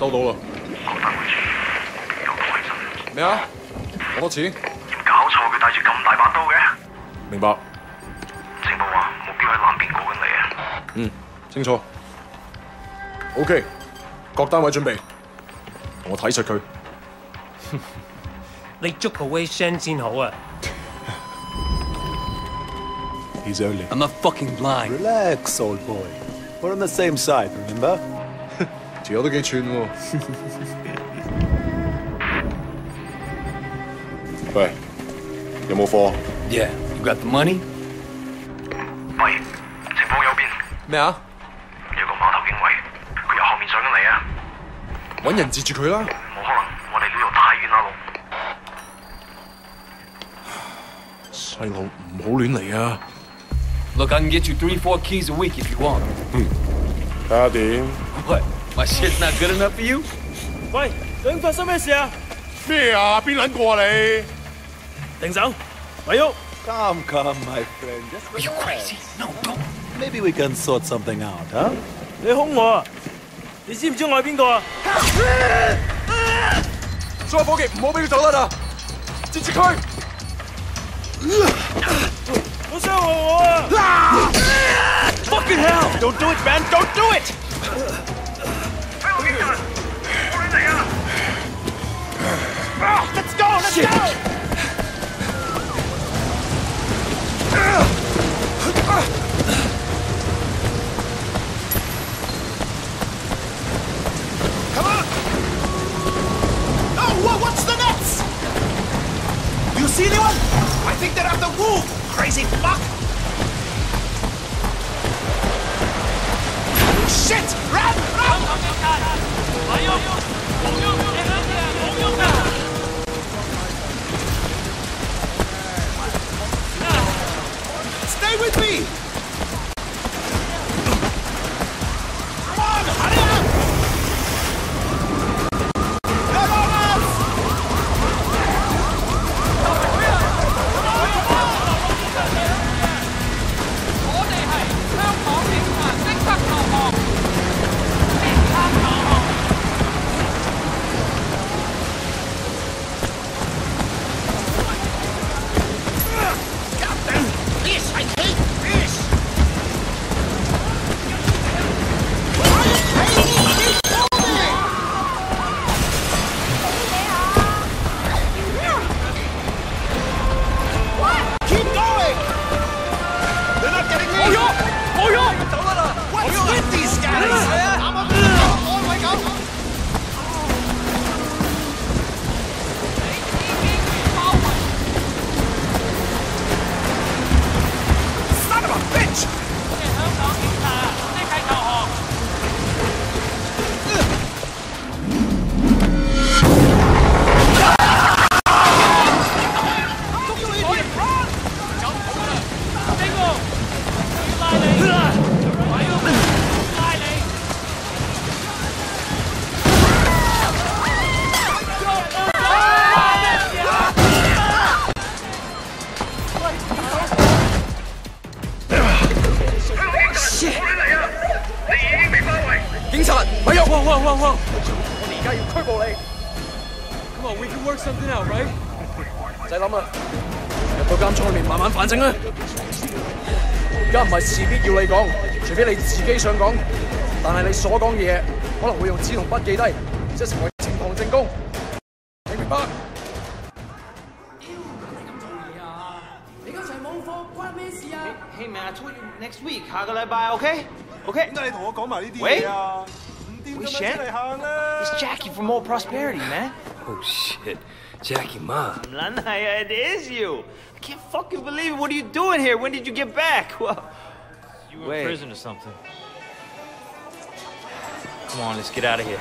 收到啦。咩啊？好多錢？搞錯，佢帶住咁大把刀嘅。明白。情報話目標喺南邊過緊嚟啊。嗯，清楚。OK，各單位準備，同我睇實佢。你捉個 Wei Shen 先好啊！He's early. I'm not fucking blind. Relax, old boy. We're on the same side, remember? 條友都幾串喎。喂，有冇貨？Yeah, you got the money? 喂，情況有變，咩啊？有個碼頭警衛，佢由後面上緊嚟啊！揾人截住佢啦！冇可能，我哋呢度太遠啦，路。細路唔好亂嚟啊！Look, I can get you three, four keys a week if you want. 睇下點？What? My shit's not good enough for you? 喂，究竟发生咩事啊？咩啊？边撚过啊你？停手，咪喐！ Come, come, my friend. Just Are you crazy? No, don't. Maybe we can sort something out, huh? 你凶我啊！你知唔知我系边个啊？所有伙计唔好俾佢走甩啊！截住佢！好伤害我啊！Fucking hell! Don't do it, man! Don't do it! Let's go! Let's go! Come on! Oh, what's the? You see anyone? I think they're after Wu, crazy fuck! Shit! Run! Stay with me! 我哋而家要拘捕你，！Come on, we can work something out, right? 唔使諗啦，入到監倉裏面慢慢反省啦。而家唔係事必要你講，除非你自己想講，但係你所講嘅嘢可能會用紙同筆記低，即係成為呈堂證供。你明白？你嗰場網課關咩事啊？Hey man, I told you next week. 下個禮拜，OK? OK? 點解你同我講埋呢啲嘢啊？We shit? It's Jackie from Old Prosperity, man. Oh, shit. Jackie, Ma. Lanaya, it is you. I can't fucking believe it. What are you doing here? When did you get back? Well, you were wait. in prison or something. Come on, let's get out of here.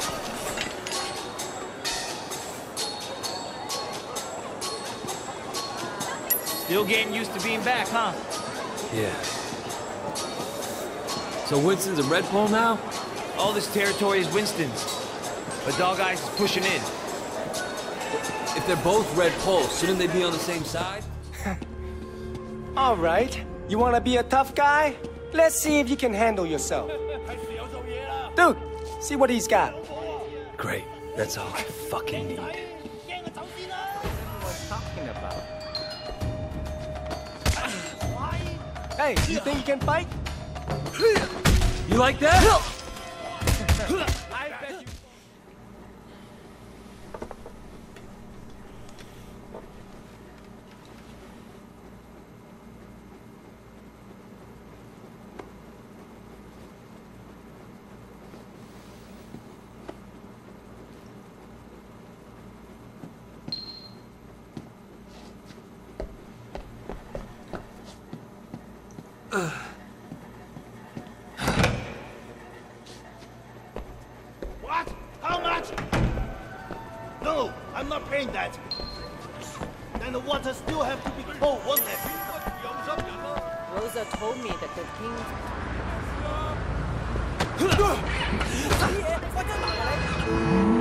Still getting used to being back, huh? Yeah. So Winston's a red pole now? All this territory is Winston's. But Dog Eyes is pushing in. If they're both red poles, shouldn't they be on the same side? All right. You want to be a tough guy? Let's see if you can handle yourself. Dude, see what he's got. Great. That's all I fucking need. Talking about. Hey, you think you can fight? You like that? I bet you. What? Paying that. Then the water still have to be cold, won't it? Rosa told me that the king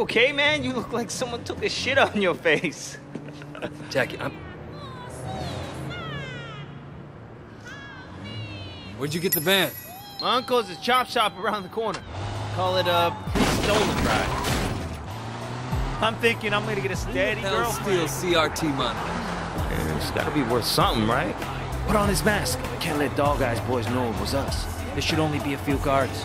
you okay, man? You look like someone took a shit on your face. Jackie, I'm. Where'd you get the van? My uncle's a chop shop around the corner. Call it uh, a stolen ride. I'm thinking I'm gonna get a steady Hell girl. steal CRT monitor. It's gotta be worth something, right? Put on his mask. Can't let Dog Eyes boys know it was us. There should only be a few guards.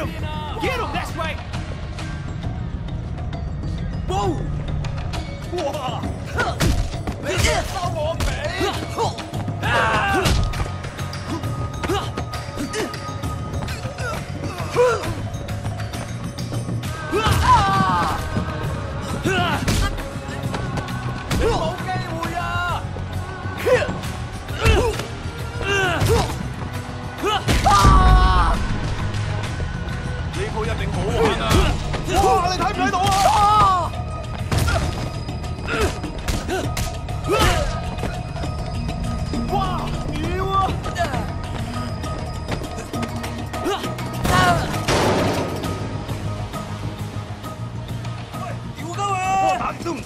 Get him! Get him! That's right! Boom! Whoa!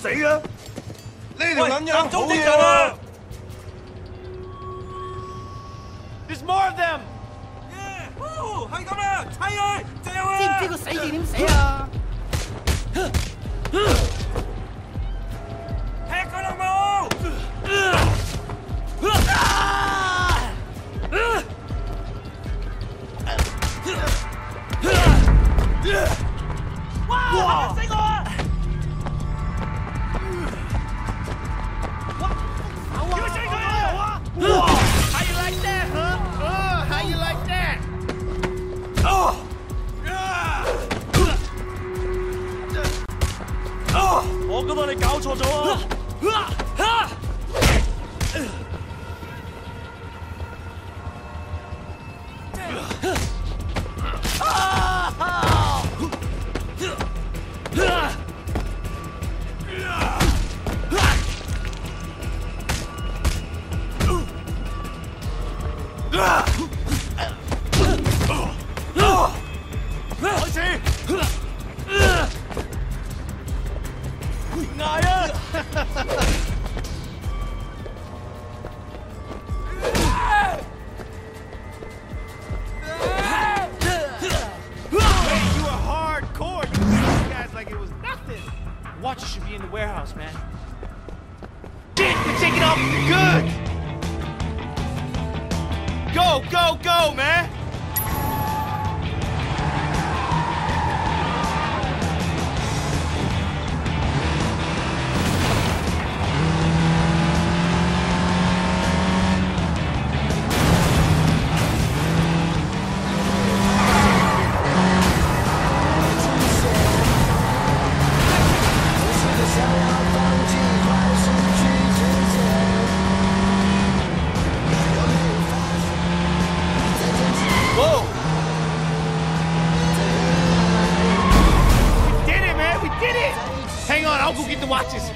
死啊！呢條撚樣好嘢啊！There's more of them! 係咁啦，砌佢，正啊！知唔知個死字點死啊？走 Watches should be in the warehouse, man. Shit, they're taking off the goods. Go, go, go, man. The watches.